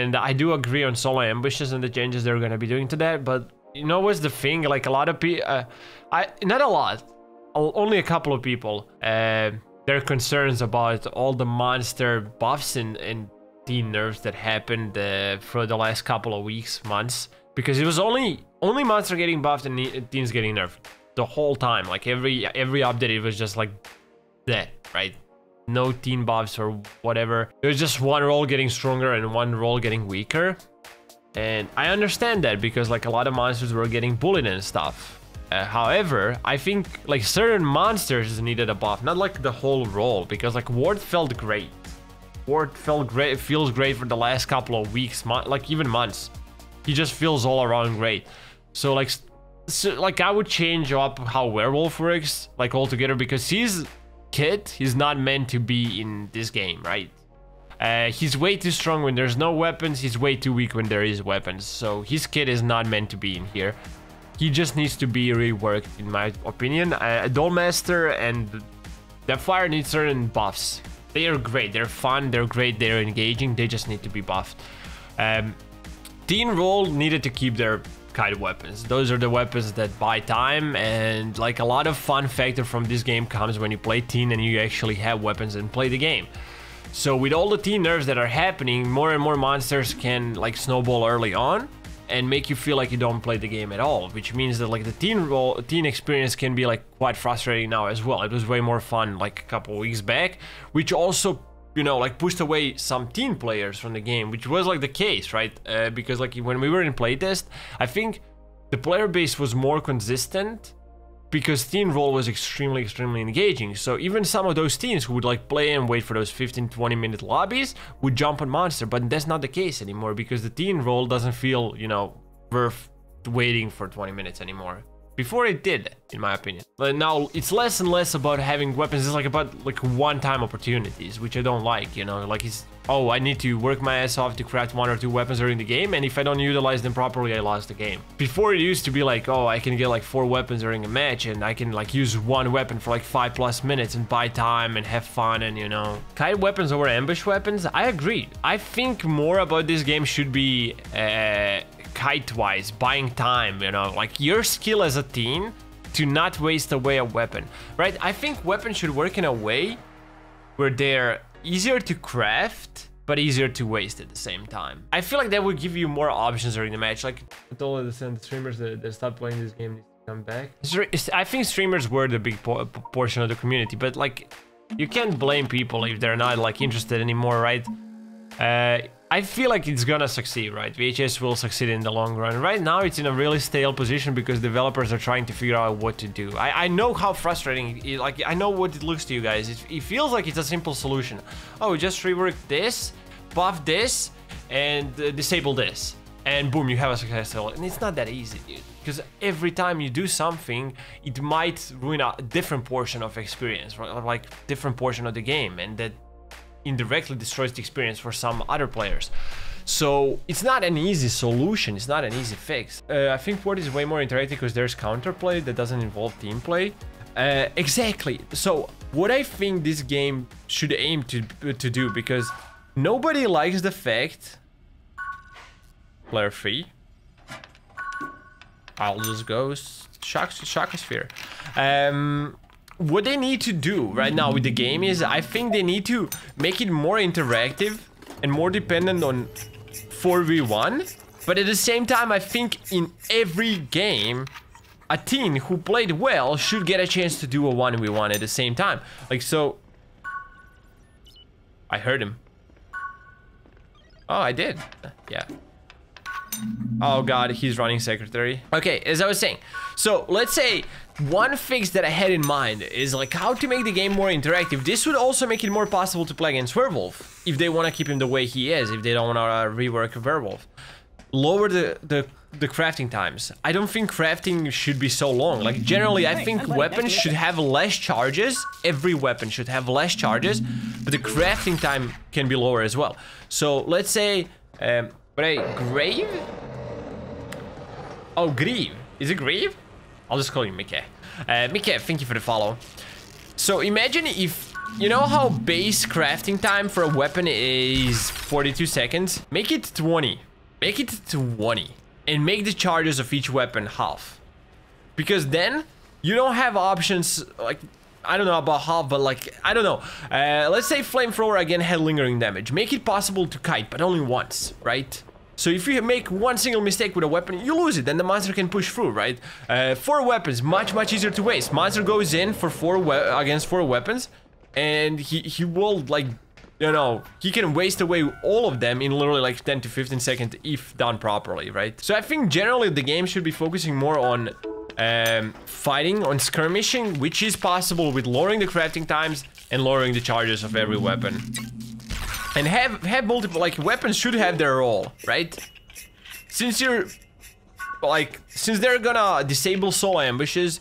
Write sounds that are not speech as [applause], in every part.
And I do agree on solo ambushes and the changes they're gonna be doing to that, but you know what's the thing? Like a lot of people, uh, I not a lot, only a couple of people, uh, their concerns about all the monster buffs and, and teen nerfs that happened uh, for the last couple of weeks, months, because it was only only monster getting buffed and teams getting nerfed the whole time. Like every every update, it was just like that, right? No team buffs or whatever. Was just one role getting stronger and one role getting weaker. And I understand that because like a lot of monsters were getting bullied and stuff. Uh, however, I think like certain monsters needed a buff, not like the whole role, because like Wart felt great. Wart felt great, it feels great for the last couple of weeks, like even months. He just feels all around great. So like, so, like I would change up how Werewolf works like altogether because his kit he's not meant to be in this game, right? Uh, he's way too strong when there's no weapons. He's way too weak when there is weapons. So his kit is not meant to be in here. He just needs to be reworked, in my opinion. Uh, Dollmaster and Deathwire need certain buffs. They are great. They're fun. They're great. They're engaging. They just need to be buffed. Um, Teen Role needed to keep their kite weapons. Those are the weapons that buy time and like a lot of fun factor from this game comes when you play Teen and you actually have weapons and play the game. So with all the teen nerfs that are happening, more and more monsters can like snowball early on and make you feel like you don't play the game at all, which means that like the teen role, teen experience can be like quite frustrating now as well. It was way more fun like a couple weeks back, which also you know like pushed away some teen players from the game, which was like the case, right? Uh, because like when we were in playtest, I think the player base was more consistent because teen role was extremely extremely engaging so even some of those teens who would like play and wait for those 15 20 minute lobbies would jump on monster but that's not the case anymore because the teen role doesn't feel you know worth waiting for 20 minutes anymore before it did in my opinion but now it's less and less about having weapons it's like about like one-time opportunities which i don't like you know like it's oh, I need to work my ass off to craft one or two weapons during the game, and if I don't utilize them properly, I lost the game. Before it used to be like, oh, I can get like four weapons during a match, and I can like use one weapon for like five plus minutes and buy time and have fun and, you know. Kite weapons over ambush weapons? I agree. I think more about this game should be uh, kite-wise, buying time, you know, like your skill as a teen to not waste away a weapon, right? I think weapons should work in a way where they're easier to craft but easier to waste at the same time. I feel like that would give you more options during the match. Like I told the streamers that, that stopped playing this game to come back. I think streamers were the big po portion of the community, but like you can't blame people if they're not like interested anymore, right? Uh, I feel like it's gonna succeed, right? VHS will succeed in the long run. Right now, it's in a really stale position because developers are trying to figure out what to do. I, I know how frustrating, it, like, I know what it looks to you guys. It, it feels like it's a simple solution. Oh, just rework this, buff this, and uh, disable this. And boom, you have a successful. And it's not that easy, dude. Because every time you do something, it might ruin a different portion of experience, right? like different portion of the game. And that indirectly destroys the experience for some other players. So it's not an easy solution, it's not an easy fix. Uh, I think Wart is way more interactive because there's counterplay that doesn't involve team play. Uh, exactly. So what I think this game should aim to, to do, because nobody likes the fact... Player 3. I'll just go shock, shock sphere. Um, what they need to do right now with the game is I think they need to make it more interactive and more dependent on 4v1. But at the same time, I think in every game, a team who played well should get a chance to do a 1v1 at the same time. Like, so... I heard him. Oh, I did. Yeah. Oh god, he's running secretary. Okay, as I was saying, so let's say one fix that I had in mind is like how to make the game more interactive. This would also make it more possible to play against Werewolf if they want to keep him the way he is, if they don't want to uh, rework Werewolf. Lower the, the the crafting times. I don't think crafting should be so long. Like generally, I think weapons should have less charges. Every weapon should have less charges, but the crafting time can be lower as well. So let's say, um, wait, Grave? Oh, Grieve. Is it Grieve? I'll just call you Mickey. Uh, Mickey, thank you for the follow. So imagine if you know how base crafting time for a weapon is 42 seconds? Make it 20. Make it 20. And make the charges of each weapon half. Because then you don't have options like I don't know about half, but like, I don't know. Uh, let's say Flamethrower again had lingering damage. Make it possible to kite, but only once, right? So if you make one single mistake with a weapon, you lose it, then the monster can push through, right? Uh, four weapons, much, much easier to waste. Monster goes in for four against four weapons, and he, he will, like, you know, he can waste away all of them in literally like 10 to 15 seconds if done properly, right? So I think generally the game should be focusing more on um, fighting on skirmishing, which is possible with lowering the crafting times and lowering the charges of every weapon. And have have multiple like weapons should have their role, right? Since you're like since they're gonna disable solo ambushes,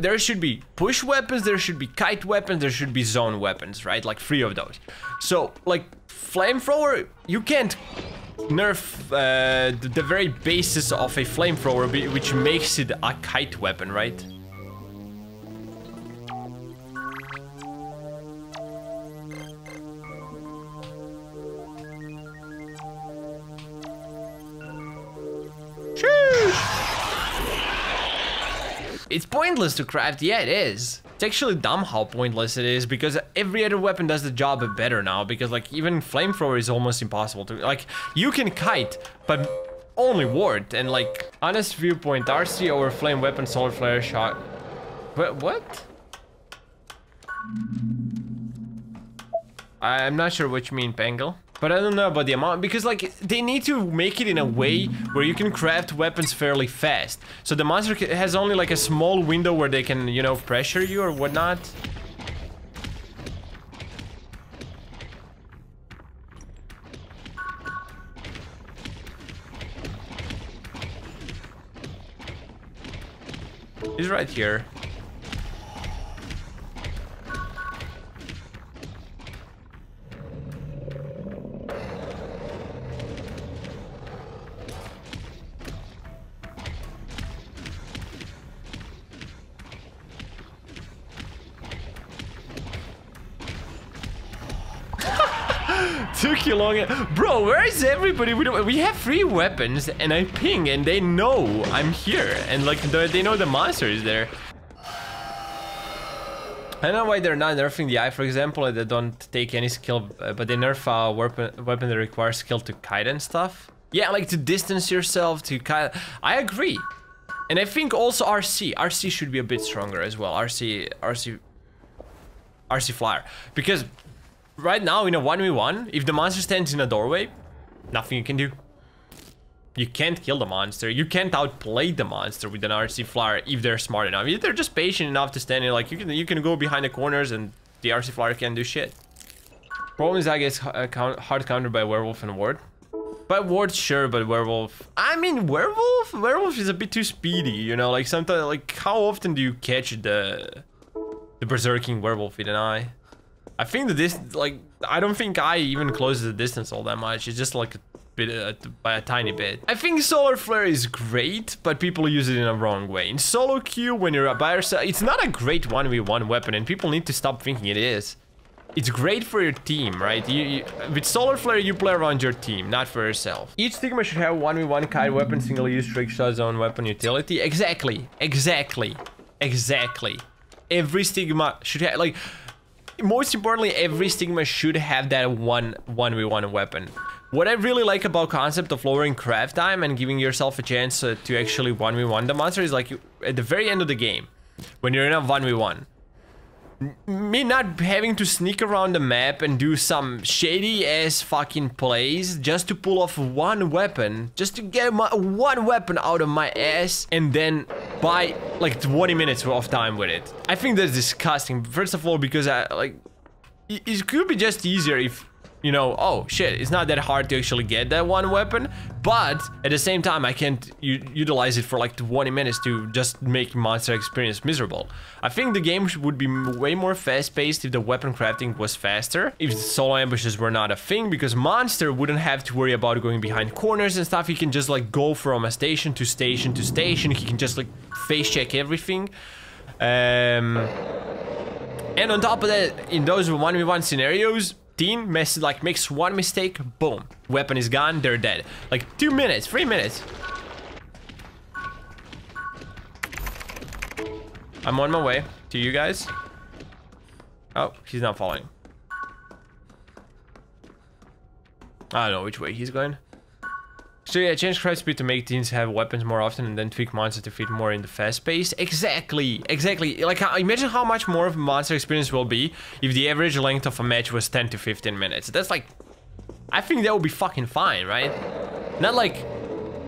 there should be push weapons, there should be kite weapons, there should be zone weapons, right? Like three of those. So like flamethrower, you can't nerf uh, the, the, very basis of a flamethrower, which makes it a kite weapon, right? It's pointless to craft, yeah it is. It's actually dumb how pointless it is because every other weapon does the job better now because like even flamethrower is almost impossible to like you can kite but only wart. And like honest viewpoint RC over flame weapon solar flare shot. But what? I'm not sure what you mean Pangle but I don't know about the amount, because like, they need to make it in a way where you can craft weapons fairly fast. So the monster has only like a small window where they can, you know, pressure you or whatnot. He's right here. Took you long. Bro, where is everybody? We, we have three weapons and I ping and they know I'm here. And like, they know the monster is there. I don't know why they're not nerfing the eye, for example, they don't take any skill, uh, but they nerf a weapon, weapon that requires skill to kite and stuff. Yeah, like to distance yourself, to kite. I agree. And I think also RC. RC should be a bit stronger as well. RC, RC, RC Flyer. Because right now in a 1v1, if the monster stands in a doorway, nothing you can do. You can't kill the monster. You can't outplay the monster with an RC flyer if they're smart enough. If they're just patient enough to stand in, like you can you can go behind the corners and the RC flyer can't do shit. Problem is I guess uh, hard countered by werewolf and wart. But wart sure, but werewolf. I mean werewolf. Werewolf is a bit too speedy. You know, like sometimes like how often do you catch the the berserking werewolf with an eye? I think that this, like, I don't think I even closes the distance all that much. It's just like a bit, uh, by a tiny bit. I think Solar Flare is great, but people use it in a wrong way. In solo queue, when you're by yourself, it's not a great 1v1 weapon, and people need to stop thinking it is. It's great for your team, right? You, you, with Solar Flare, you play around your team, not for yourself. Each Stigma should have 1v1 kite weapon, single-use trick shot zone weapon utility. Exactly, exactly, exactly. Every Stigma should have, like, most importantly, every Stigma should have that one 1v1 weapon. What I really like about concept of lowering craft time and giving yourself a chance uh, to actually 1v1 the monster is like, you, at the very end of the game, when you're in a 1v1, me not having to sneak around the map and do some shady ass fucking plays just to pull off one weapon, just to get my one weapon out of my ass and then buy like 20 minutes of time with it. I think that's disgusting. First of all, because I like it could be just easier if you know, oh shit, it's not that hard to actually get that one weapon, but at the same time, I can't utilize it for like 20 minutes to just make monster experience miserable. I think the game would be way more fast-paced if the weapon crafting was faster, if solo ambushes were not a thing, because monster wouldn't have to worry about going behind corners and stuff. He can just like go from a station to station to station. He can just like face check everything. Um, And on top of that, in those 1v1 scenarios, team mess like makes one mistake, boom. Weapon is gone, they're dead. Like two minutes, three minutes. I'm on my way to you guys. Oh, he's not following. I don't know which way he's going. So yeah, change craft speed to make teams have weapons more often and then tweak monsters to fit more in the fast pace. Exactly, exactly. Like, imagine how much more of monster experience will be if the average length of a match was 10 to 15 minutes. That's like... I think that would be fucking fine, right? Not like...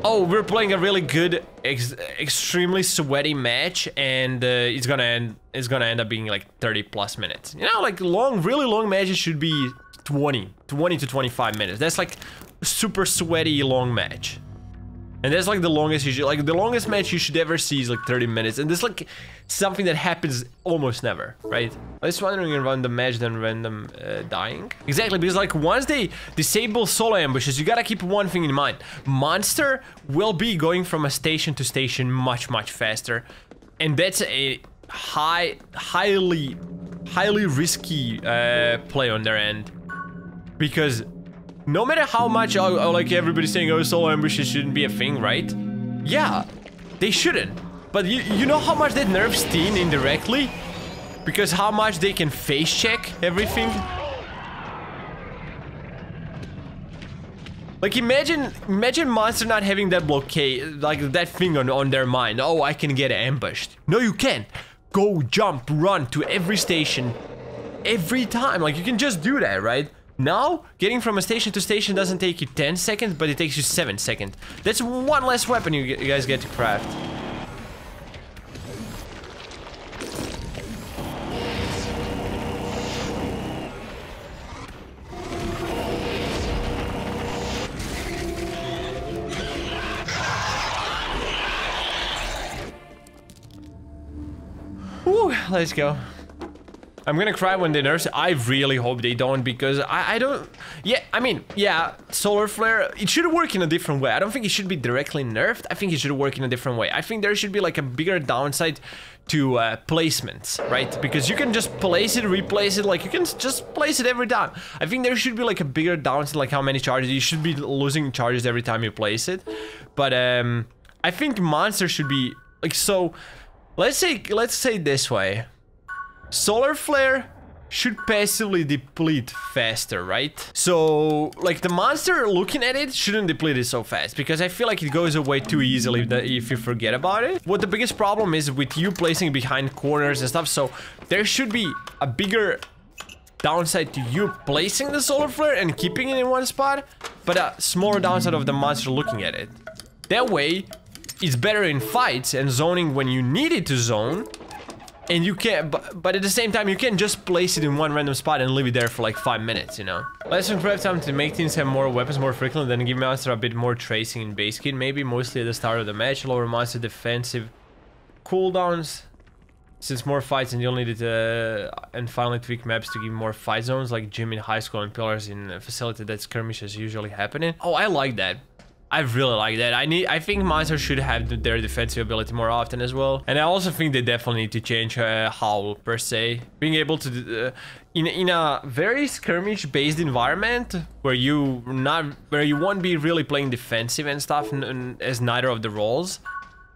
Oh, we're playing a really good, ex extremely sweaty match, and uh, it's gonna end. It's gonna end up being like 30 plus minutes. You know, like long, really long matches should be 20, 20 to 25 minutes. That's like super sweaty long match. And that's like the longest you should, like the longest match you should ever see is like 30 minutes. And this like something that happens almost never, right? I was wondering around the match than random uh, dying. Exactly, because like once they disable solo ambushes, you gotta keep one thing in mind. Monster will be going from a station to station much, much faster. And that's a high, highly, highly risky uh, play on their end. Because no matter how much, oh, oh, like everybody's saying, oh, solo ambushes shouldn't be a thing, right? Yeah, they shouldn't. But you, you know how much that nerfs Teen indirectly? Because how much they can face check everything? Like imagine, imagine Monster not having that blockade, like that thing on, on their mind. Oh, I can get ambushed. No, you can't. Go, jump, run to every station. Every time. Like you can just do that, right? Now, getting from a station to station doesn't take you 10 seconds, but it takes you 7 seconds. That's one less weapon you, guys get to craft. Let's go. I'm gonna cry when they nerf it. I really hope they don't because I, I don't... Yeah, I mean, yeah, Solar Flare, it should work in a different way. I don't think it should be directly nerfed. I think it should work in a different way. I think there should be like a bigger downside to uh, placements, right? Because you can just place it, replace it, like you can just place it every time. I think there should be like a bigger downside, like how many charges. You should be losing charges every time you place it. But um, I think monsters should be like so. Let's say let's say this way. Solar Flare should passively deplete faster, right? So, like, the monster looking at it shouldn't deplete it so fast, because I feel like it goes away too easily if you forget about it. What the biggest problem is with you placing behind corners and stuff, so there should be a bigger downside to you placing the solar flare and keeping it in one spot, but a smaller downside of the monster looking at it. That way, it's better in fights and zoning when you need it to zone, and you can't, but, at the same time, you can't just place it in one random spot and leave it there for like five minutes, you know? Lessen prep time to make teams have more weapons more frequently, then give monster a bit more tracing in base kit, maybe mostly at the start of the match, lower monster defensive cooldowns, since more fights and you'll need it, uh, and finally tweak maps to give more fight zones, like gym in high school and pillars in a facility that skirmishes usually happen in. Oh, I like that. I really like that. I need. I think monsters should have their defensive ability more often as well. And I also think they definitely need to change uh, Howl per se. Being able to, uh, in in a very skirmish-based environment where you not where you won't be really playing defensive and stuff as neither of the roles.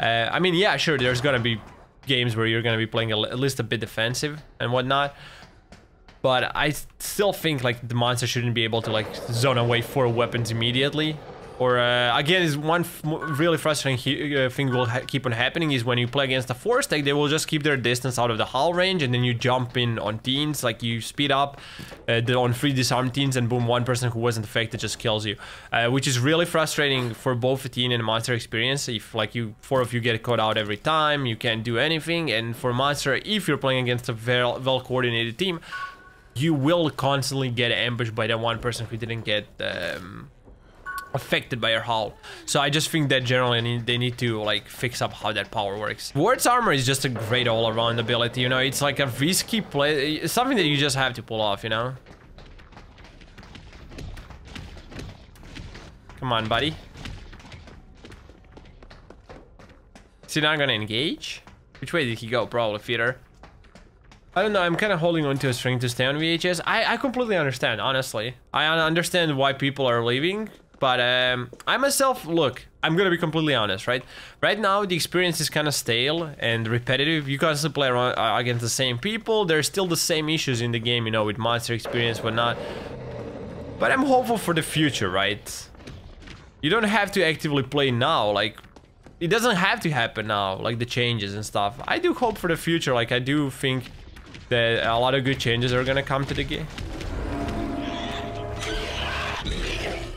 Uh, I mean, yeah, sure. There's gonna be games where you're gonna be playing at least a bit defensive and whatnot. But I still think like the monster shouldn't be able to like zone away four weapons immediately or uh, again, is one really frustrating uh, thing will keep on happening is when you play against a force tech, they will just keep their distance out of the howl range, and then you jump in on teens, like you speed up uh, on three disarmed teens, and boom, one person who wasn't affected just kills you, uh, which is really frustrating for both the teen and monster experience. If like you four of you get caught out every time, you can't do anything, and for monster, if you're playing against a well, well coordinated team, you will constantly get ambushed by that one person who didn't get. Um, affected by your howl. So I just think that generally they need to like fix up how that power works. Wart's armor is just a great all-around ability, you know, it's like a risky play, it's something that you just have to pull off, you know? Come on, buddy. Is he not gonna engage? Which way did he go? Probably feeder. I don't know, I'm kind of holding on to a string to stay on VHS. I, I completely understand, honestly. I understand why people are leaving, but um, I myself, look, I'm gonna be completely honest, right? Right now, the experience is kind of stale and repetitive. You constantly play around uh, against the same people. There's still the same issues in the game, you know, with monster experience, whatnot. But I'm hopeful for the future, right? You don't have to actively play now, like... It doesn't have to happen now, like the changes and stuff. I do hope for the future, like I do think that a lot of good changes are gonna come to the game.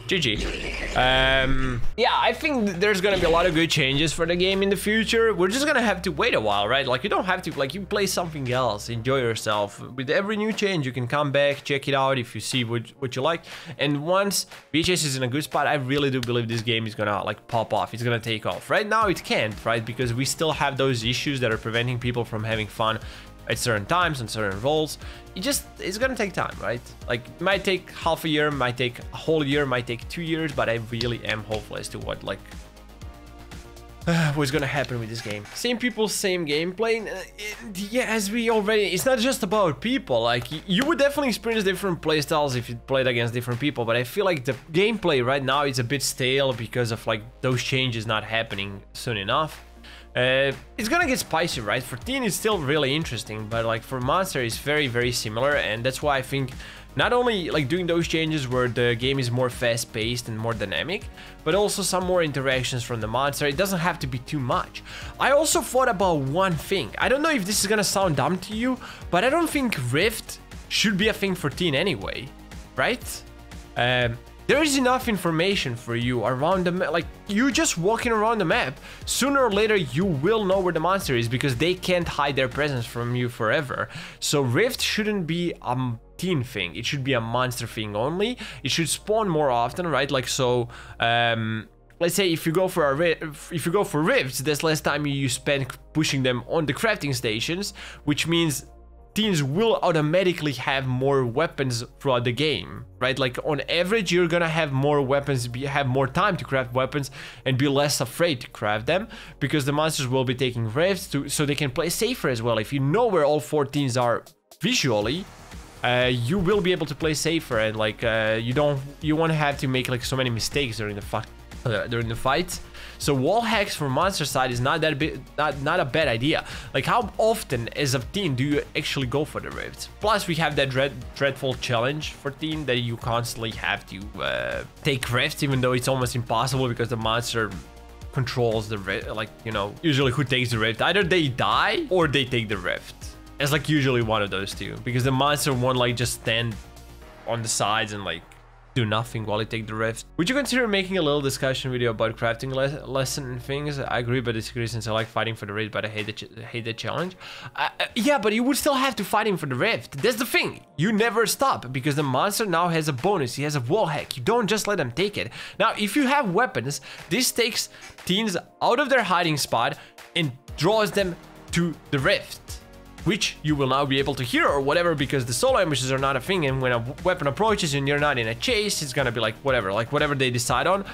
GG. Um, yeah, I think there's gonna be a lot of good changes for the game in the future. We're just gonna have to wait a while, right? Like, you don't have to, like, you play something else, enjoy yourself. With every new change, you can come back, check it out if you see what, what you like. And once VHS is in a good spot, I really do believe this game is gonna, like, pop off. It's gonna take off. Right now, it can't, right? Because we still have those issues that are preventing people from having fun at certain times and certain roles. It just, it's gonna take time, right? Like, it might take half a year, might take a whole year, might take two years, but I really am hopeful as to what, like, [sighs] what's gonna happen with this game. Same people, same gameplay. Uh, yeah, as we already, it's not just about people. Like, you would definitely experience different playstyles if you played against different people, but I feel like the gameplay right now is a bit stale because of like those changes not happening soon enough. Uh, it's gonna get spicy, right? For Teen, it's still really interesting, but like for Monster, it's very, very similar, and that's why I think not only like doing those changes where the game is more fast-paced and more dynamic, but also some more interactions from the monster. It doesn't have to be too much. I also thought about one thing. I don't know if this is gonna sound dumb to you, but I don't think Rift should be a thing for Teen anyway, right? Um, there is enough information for you around the map. Like, you're just walking around the map, sooner or later you will know where the monster is because they can't hide their presence from you forever. So Rift shouldn't be a teen thing. It should be a monster thing only. It should spawn more often, right? Like, so... Um, let's say if you go for a if you go for rifts, there's less time you spend pushing them on the crafting stations, which means teens will automatically have more weapons throughout the game, right? Like on average, you're gonna have more weapons, be, have more time to craft weapons and be less afraid to craft them because the monsters will be taking rifts to, so they can play safer as well. If you know where all four teams are visually, uh, you will be able to play safer and like uh, you don't you won't have to make like so many mistakes during the fuck uh, during the fight. So wall hacks from monster side is not that not not a bad idea. Like how often as a team do you actually go for the rifts? Plus we have that dread, dreadful challenge for team that you constantly have to uh, take rifts, even though it's almost impossible because the monster controls the rift. Like you know, usually who takes the rift? Either they die or they take the rift. It's like usually one of those two because the monster won't like just stand on the sides and like do nothing while you take the rift. Would you consider making a little discussion video about crafting le lesson and things? I agree but disagree since I like fighting for the rift but I hate the, hate the challenge. Uh, uh, yeah, but you would still have to fight him for the rift. That's the thing. You never stop because the monster now has a bonus. He has a wall hack. You don't just let him take it. Now, if you have weapons, this takes teens out of their hiding spot and draws them to the rift which you will now be able to hear or whatever because the solo ambushes are not a thing and when a weapon approaches and you're not in a chase, it's gonna be like whatever, like whatever they decide on.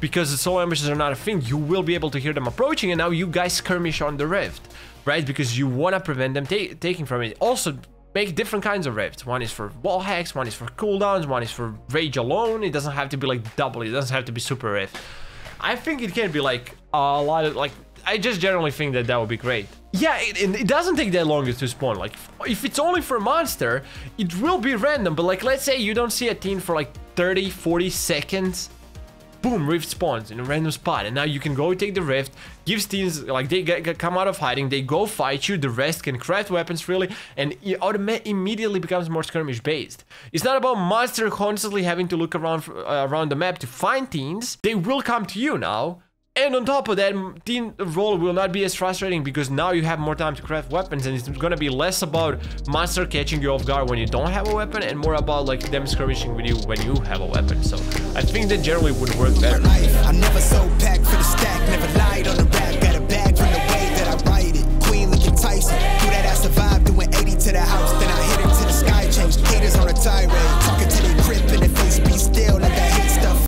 Because the solo ambushes are not a thing, you will be able to hear them approaching and now you guys skirmish on the rift, right? Because you want to prevent them ta taking from it. Also, make different kinds of rifts. One is for wall hacks, one is for cooldowns, one is for rage alone. It doesn't have to be like double, it doesn't have to be super rift. I think it can be like a lot of like I just generally think that that would be great. Yeah, it, it, doesn't take that long to spawn. Like, if it's only for a monster, it will be random. But like, let's say you don't see a team for like 30, 40 seconds. Boom, rift spawns in a random spot. And now you can go take the rift, gives teams, like they get, get, come out of hiding, they go fight you, the rest can craft weapons freely, and it immediately becomes more skirmish based. It's not about monster constantly having to look around, uh, around the map to find teams. They will come to you now and on top of that, team role will not be as frustrating because now you have more time to craft weapons and it's gonna be less about monster catching you off guard when you don't have a weapon and more about like them skirmishing with you when you have a weapon. So I think that generally would work better. I never so packed for the stack, never lied on the rap, got a bag from the way that I write it. Queen Lincoln Tyson, that I survived, doing 80 to the house, then I hit to the sky, haters on a tirade, talking to crib the face, be still like